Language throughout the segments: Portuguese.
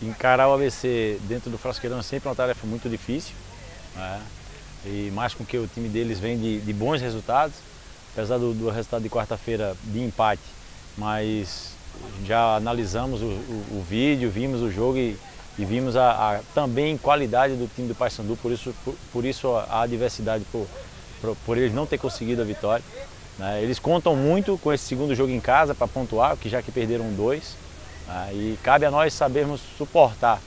encarar o ABC dentro do Frasqueirão é sempre uma tarefa muito difícil. Né? E mais com que o time deles vem de, de bons resultados, apesar do, do resultado de quarta-feira de empate, mas já analisamos o, o, o, vídeo, vimos o jogo e, e vimos a, a, também qualidade do time do Paysandu, por isso, por, por isso a adversidade, por, por, por, eles não ter conseguido a vitória. Né? Eles contam muito com esse segundo jogo em casa para pontuar, que já que perderam dois. Né? E cabe a nós sabermos suportar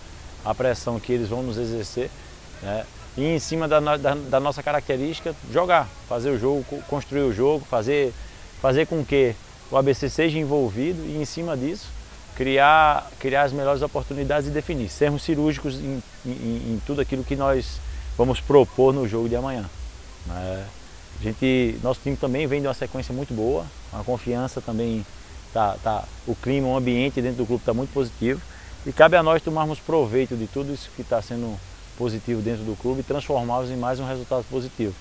a pressão que eles vão nos exercer né? e em cima da, da, da, nossa característica jogar, fazer o jogo, construir o jogo, fazer, fazer com que o ABC seja envolvido e em cima disso criar, criar as melhores oportunidades e definir, sermos cirúrgicos em, em, em tudo aquilo que nós vamos propor no jogo de amanhã. Né? A gente, nosso time também vem de uma sequência muito boa, a confiança também tá, tá, o clima, o ambiente dentro do clube está muito positivo e cabe a nós tomarmos proveito de tudo isso que está sendo positivo dentro do clube e transformá-los em mais um resultado positivo.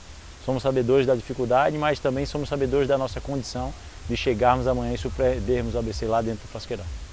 Somos sabedores da dificuldade, mas também somos sabedores da nossa condição de chegarmos amanhã e surpreendermos o ABC lá dentro do Frasqueirão.